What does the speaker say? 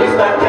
is that